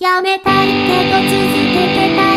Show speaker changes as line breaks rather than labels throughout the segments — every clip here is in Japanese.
やめたいけど続けたい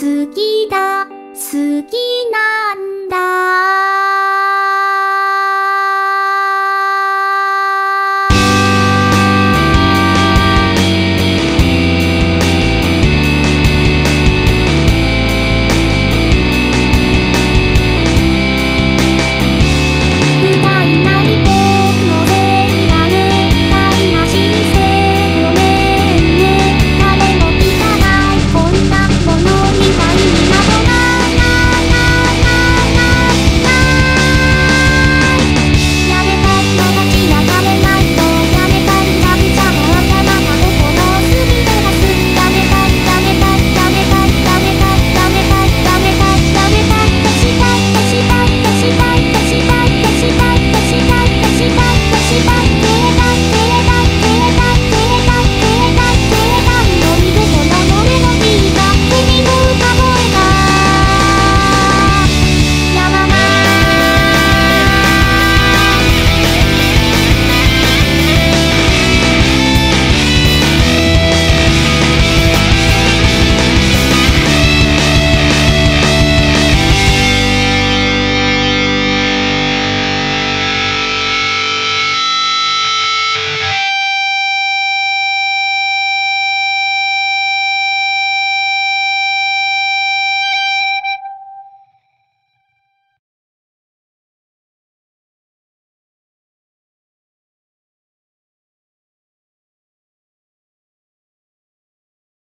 好きだ、好きなんだ。